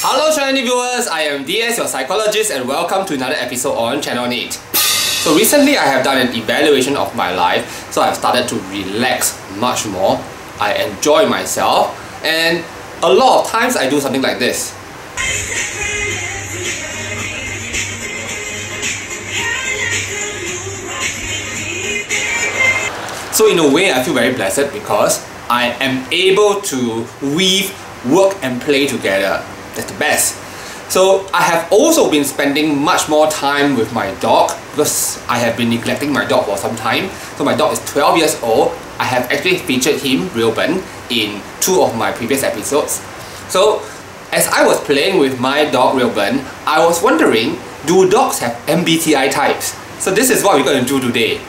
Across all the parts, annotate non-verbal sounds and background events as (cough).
Hello Channel viewers, I am DS, your psychologist and welcome to another episode on Channel NITT. So recently I have done an evaluation of my life, so I've started to relax much more. I enjoy myself and a lot of times I do something like this. (laughs) So in a way I feel very blessed because I am able to weave work and play together. That's the best. So I have also been spending much more time with my dog because I have been neglecting my dog for some time. So my dog is 12 years old. I have actually featured him, Riobeun, in two of my previous episodes. So as I was playing with my dog Riobeun, I was wondering, do dogs have MBTI types? So this is what we're going to do today.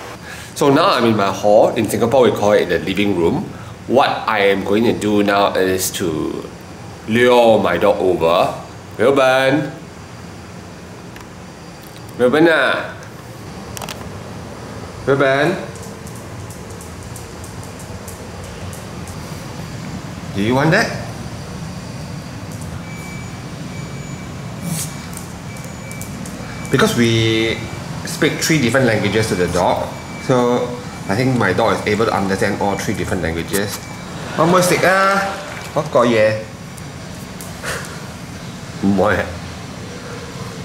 So now I'm in my hall. In Singapore, we call it the living room. What I am going to do now is to lure my dog over. Riobeun. Riobeun ah. Riobeun. Do you want that? Because we speak three different languages to the dog, so I think my dog is able to understand all three different languages. One more stick ah, what got yeah? (laughs) More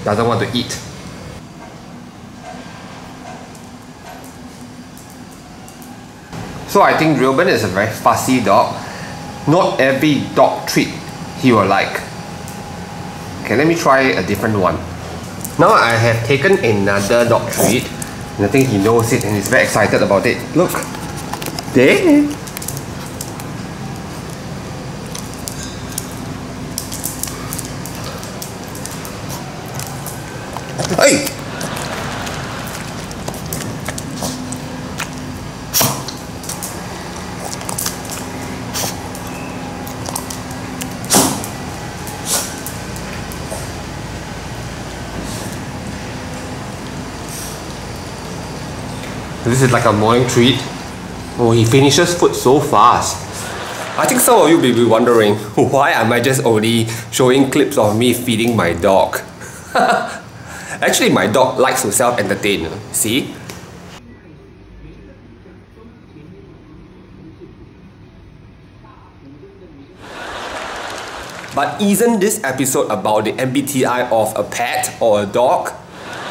doesn't want to eat. So I think Riobeun is a very fussy dog. Not every dog treat he will like. Okay, let me try a different one. Now I have taken another dog treat and I think he knows it and he's very excited about it. Look. There. This is like a morning treat. Oh, he finishes food so fast. I think some of you may be wondering, (laughs) why am I just only showing clips of me feeding my dog? (laughs) Actually, my dog likes to self-entertain, see? But isn't this episode about the MBTI of a pet or a dog?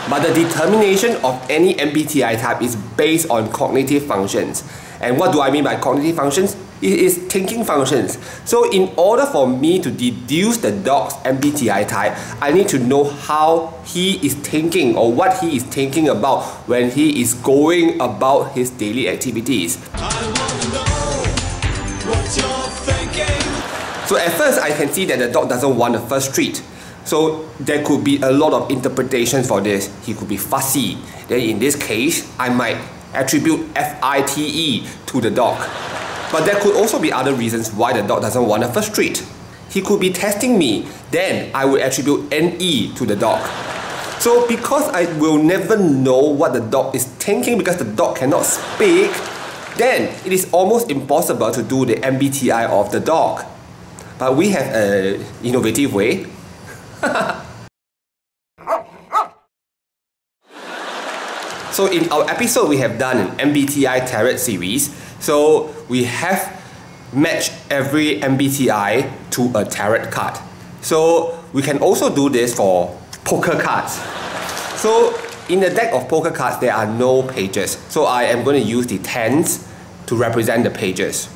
But the determination of any MBTI type is based on cognitive functions. And what do I mean by cognitive functions? It is thinking functions. So in order for me to deduce the dog's MBTI type, I need to know how he is thinking or what he is thinking about when he is going about his daily activities. So at first I can see that the dog doesn't want the first treat. So there could be a lot of interpretations for this. He could be fussy. Then in this case, I might attribute F-I-T-E to the dog. But there could also be other reasons why the dog doesn't want to first treat. He could be testing me, then I would attribute NE to the dog. So because I will never know what the dog is thinking because the dog cannot speak, then it is almost impossible to do the MBTI of the dog. But we have an innovative way. So in our episode, we have done an MBTI tarot series. So we have matched every MBTI to a tarot card. So we can also do this for poker cards. So in the deck of poker cards, there are no pages. So I am going to use the tens to represent the pages.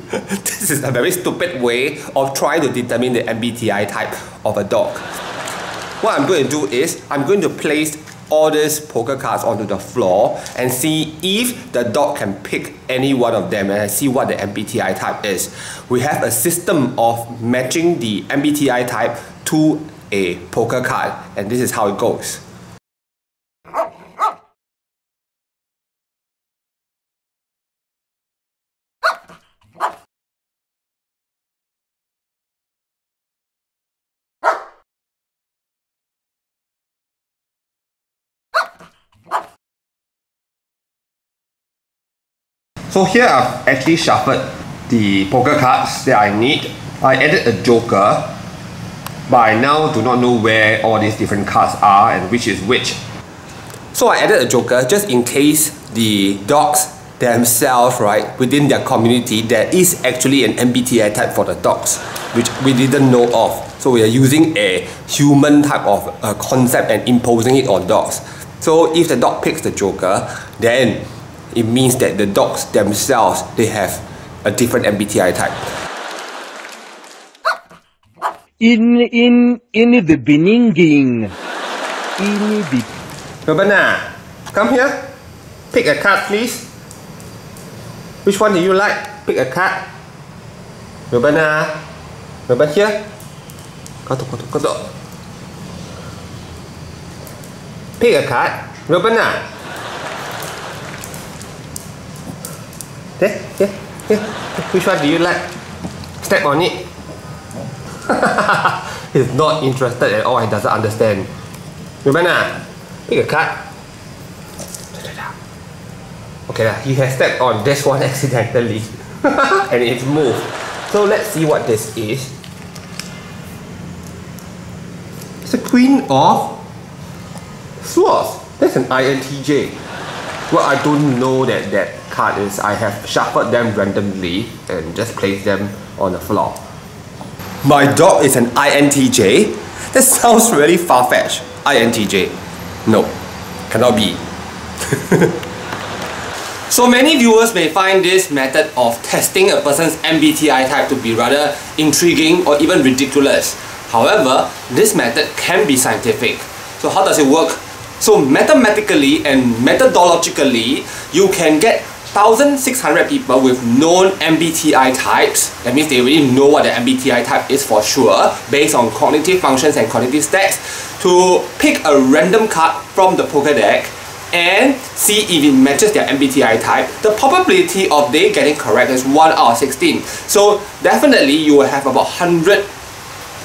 (laughs) this is a very stupid way of trying to determine the MBTI type of a dog. What I'm going to do is, I'm going to place all these poker cards onto the floor and see if the dog can pick any one of them and see what the MBTI type is. We have a system of matching the MBTI type to a poker card and this is how it goes. So here I've actually shuffled the poker cards that I need. I added a joker, but I now do not know where all these different cards are and which is which. So I added a joker just in case the dogs themselves, right, within their community, there is actually an MBTI type for the dogs, which we didn't know of. So we are using a human type of uh, concept and imposing it on dogs. So if the dog picks the joker, then it means that the dogs themselves, they have a different MBTI type. In in in the beginning, in the Robana, come here. Pick a card, please. Which one do you like? Pick a card. Robana. Robana here. Go to, go to. Pick a card. Robana. There, here, here. Which one do you like? Step on it. (laughs) He's not interested at all. He doesn't understand. Robana, pick a card. Okay, he has stepped on this one (laughs) accidentally (laughs) and it's moved. So let's see what this is. It's a Queen of Swords. That's an INTJ. Well, I don't know that that card is, I have shuffled them randomly and just placed them on the floor. My dog is an INTJ? That (laughs) sounds really far-fetched. INTJ. No, cannot be. (laughs) so many viewers may find this method of testing a person's MBTI type to be rather intriguing or even ridiculous. However, this method can be scientific. So how does it work? So mathematically and methodologically, you can get 1600 people with known MBTI types, that means they already know what the MBTI type is for sure, based on cognitive functions and cognitive stacks, to pick a random card from the poker deck and see if it matches their MBTI type, the probability of they getting correct is 1 out of 16. So definitely you will have about 100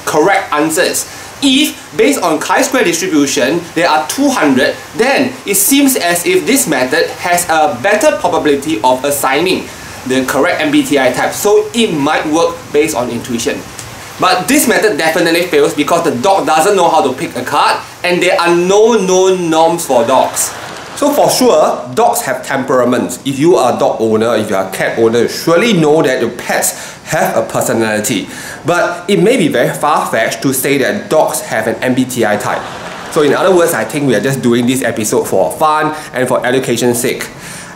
correct answers if, based on chi-square distribution, there are 200, then it seems as if this method has a better probability of assigning the correct MBTI type, so it might work based on intuition. But this method definitely fails because the dog doesn't know how to pick a card and there are no known norms for dogs. So for sure, dogs have temperaments. If you are a dog owner, if you are a cat owner, you surely know that your pets have a personality. But it may be very far-fetched to say that dogs have an MBTI type. So in other words, I think we are just doing this episode for fun and for education's sake.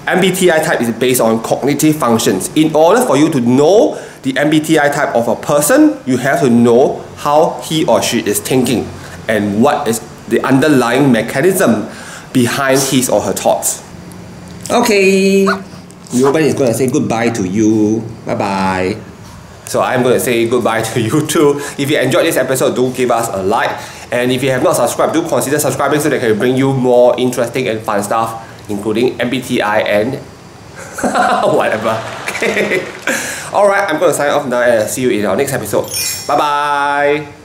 MBTI type is based on cognitive functions. In order for you to know the MBTI type of a person, you have to know how he or she is thinking and what is the underlying mechanism behind his or her thoughts. Okay, Yoban is going to say goodbye to you. Bye bye. So I'm going to say goodbye to you (laughs) too. If you enjoyed this episode, do give us a like. And if you have not subscribed, do consider subscribing so that can bring you more interesting and fun stuff, including MBTI and (laughs) whatever. Okay. (laughs) Alright, I'm going to sign off now and I'll see you in our next episode. Bye bye.